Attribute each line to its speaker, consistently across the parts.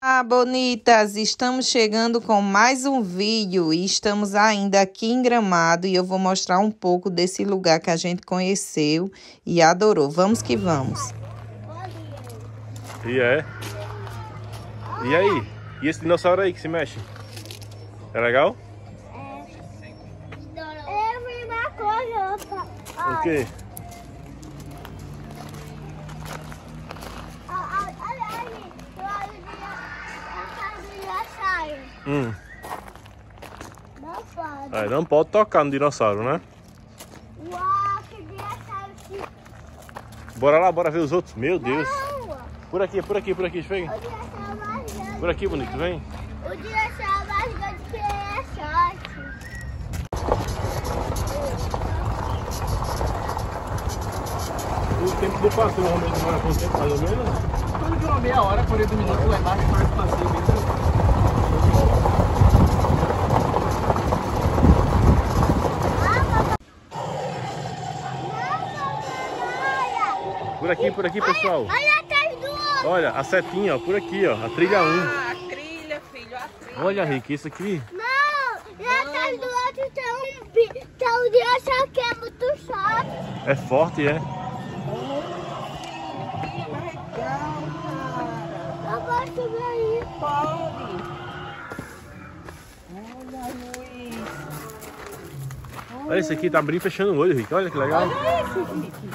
Speaker 1: Ah, bonitas, estamos chegando com mais um vídeo e estamos ainda aqui em Gramado e eu vou mostrar um pouco desse lugar que a gente conheceu e adorou. Vamos que vamos.
Speaker 2: E é? E aí? E esse dinossauro aí que se mexe? É legal?
Speaker 3: Eu vi uma coisa,
Speaker 2: O quê? Hum.
Speaker 3: Não pode.
Speaker 2: Aí não pode tocar no dinossauro, né?
Speaker 3: Uau, que dinossauro que...
Speaker 2: Bora lá, bora ver os outros. Meu Deus.
Speaker 3: Não,
Speaker 2: Por aqui, por aqui, por aqui, vem.
Speaker 3: grande.
Speaker 2: Por aqui, bonito, vem.
Speaker 3: O dinossauro mais grande que é sorte.
Speaker 2: O tempo do passeio realmente demora quanto tempo, mais ou menos?
Speaker 4: Tudo de uma meia hora, 40 minutos lá embaixo para o passeio mesmo.
Speaker 3: Olha,
Speaker 2: Por aqui, por aqui, pessoal.
Speaker 3: olha atrás do outro.
Speaker 2: Olha, a setinha, ó, por aqui, ó. A trilha 1.
Speaker 1: Ah, a trilha, filho, a trilha.
Speaker 2: Olha, Rick, isso aqui.
Speaker 3: Não, lá atrás do outro tem um, tem um dinossauro que é muito chato.
Speaker 2: É forte, é?
Speaker 1: Que legal, cara.
Speaker 3: Eu posso subir aí.
Speaker 1: Pode. Olha, Luiz.
Speaker 2: Olha, esse aqui tá abrindo e fechando o olho, Rick. Olha que legal.
Speaker 1: Olha esse, Rick.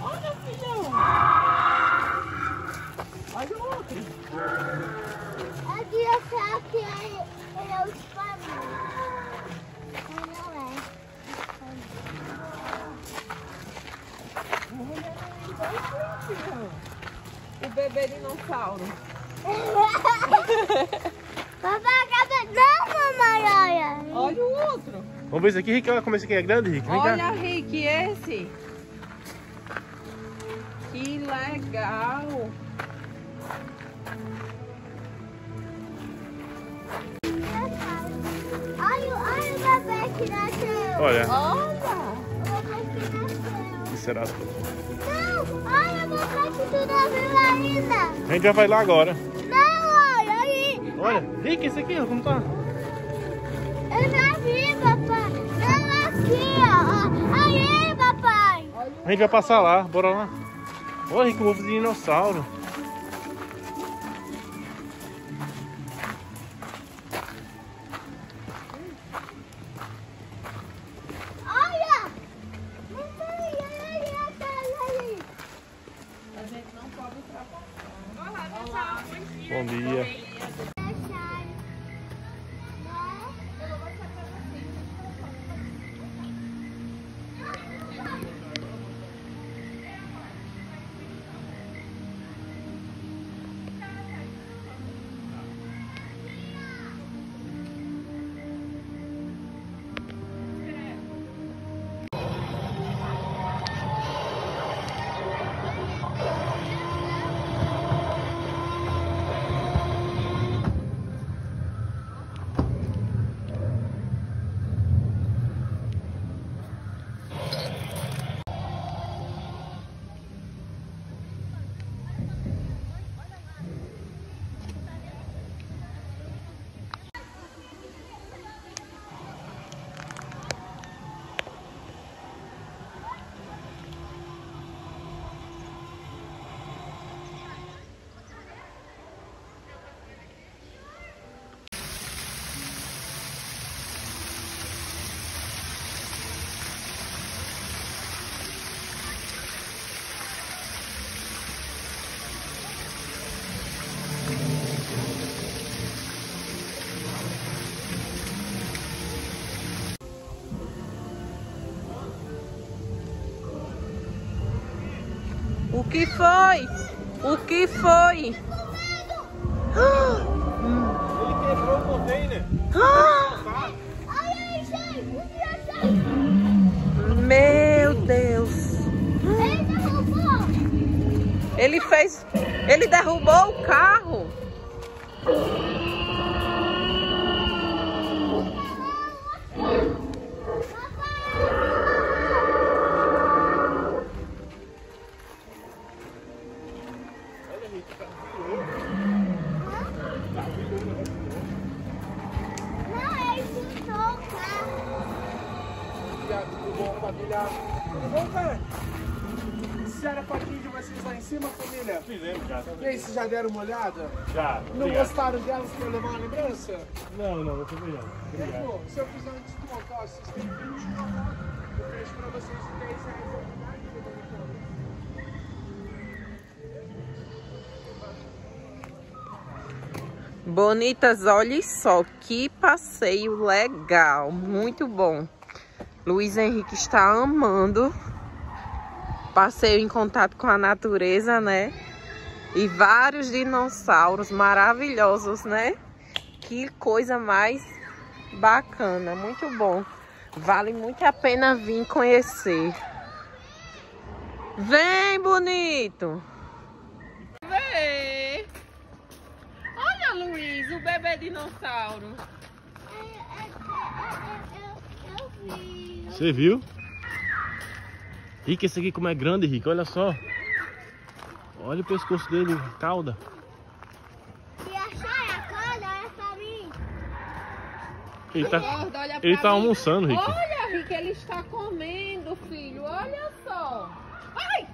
Speaker 1: Olha, filhão. Olha o outro.
Speaker 3: É dinossauro que é, ele é o
Speaker 1: bebê dinossauro.
Speaker 3: Papai, acaba... Não, mamãe, olha.
Speaker 1: Olha o outro.
Speaker 2: Vamos ver esse aqui, Rick. Olha como esse aqui é grande, Rick. Vem cá.
Speaker 1: Olha, Rick, esse. Que legal.
Speaker 3: Olha, Olha. O que
Speaker 2: será?
Speaker 3: Não, olha o tu não viu ainda.
Speaker 2: A gente já vai lá agora.
Speaker 3: Não, olha aí.
Speaker 2: Olha, Rick, esse aqui, ó, como tá?
Speaker 3: Eu já vi, papai. Não, aqui, ó. Aí, papai.
Speaker 2: A gente vai passar lá, bora lá. Olha, Rick, um ovo de dinossauro. Bom dia.
Speaker 1: O que foi? O que foi?
Speaker 2: Ele quebrou o container.
Speaker 1: Meu Deus.
Speaker 3: Ele derrubou.
Speaker 1: Ele fez. Ele derrubou o carro.
Speaker 4: Fizeram a fotinho de vocês lá em cima, família?
Speaker 2: Fizemos já.
Speaker 4: E aí, vocês já deram uma olhada?
Speaker 2: Já.
Speaker 4: Não gostaram delas pra eu levar uma lembrança?
Speaker 2: Não, não, vou fazer já. Obrigado.
Speaker 4: Pô, se eu fizer um desconto, ó, vocês têm 20 eu fecho pra vocês 10 reais a unidade,
Speaker 1: Bonitas, olhem só que passeio legal, muito bom. Luiz Henrique está amando passeio em contato com a natureza, né? E vários dinossauros maravilhosos, né? Que coisa mais bacana, muito bom. Vale muito a pena vir conhecer. Vem, bonito! Vem! Olha, Luiz, o bebê dinossauro.
Speaker 3: Eu vi.
Speaker 2: Você viu? Rick, esse aqui como é grande, Rick, olha só. Olha o pescoço dele, cauda.
Speaker 3: E achar a corda é pra mim.
Speaker 2: Ele tá,
Speaker 1: Gordo, olha
Speaker 2: ele
Speaker 1: pra
Speaker 2: tá
Speaker 1: mim.
Speaker 2: almoçando, Rick.
Speaker 1: Olha, Rick, ele está comendo, filho. Olha só. Ai,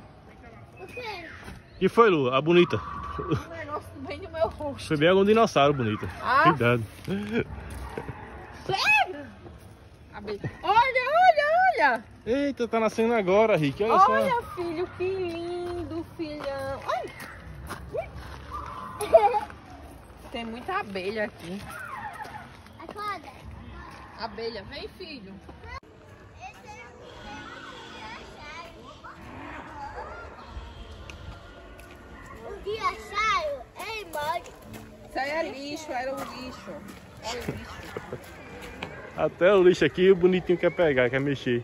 Speaker 3: O quê?
Speaker 2: E foi, Lu, a bonita.
Speaker 1: o negócio bem no meu rosto.
Speaker 2: Foi bem algum dinossauro, bonita.
Speaker 1: Ah.
Speaker 2: Cuidado.
Speaker 1: Abri- Olha, olha, olha.
Speaker 2: Eita, tá nascendo agora, Rick. Olha, só.
Speaker 1: Olha, filho, que lindo, filhão. Ai. Tem muita abelha aqui.
Speaker 3: A corda.
Speaker 1: Abelha, vem, filho.
Speaker 3: Esse é o dinossauro. Ei, mãe.
Speaker 1: Isso aí é lixo, era um lixo. É lixo.
Speaker 2: Até o lixo aqui o bonitinho quer pegar, quer mexer.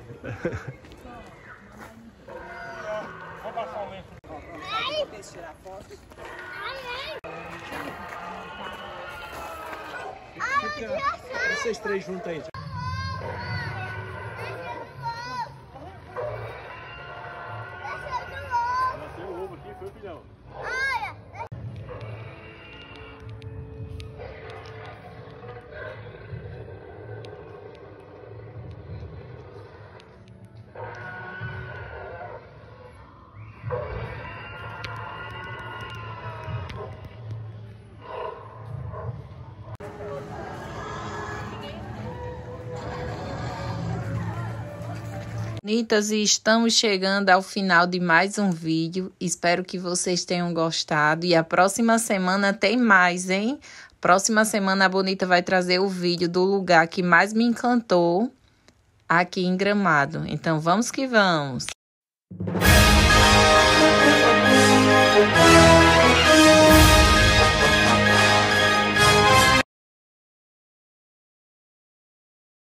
Speaker 4: Vocês três juntos aí.
Speaker 1: Bonitas, e estamos chegando ao final de mais um vídeo. Espero que vocês tenham gostado. E a próxima semana tem mais, hein? Próxima semana a Bonita vai trazer o vídeo do lugar que mais me encantou aqui em Gramado. Então vamos que vamos.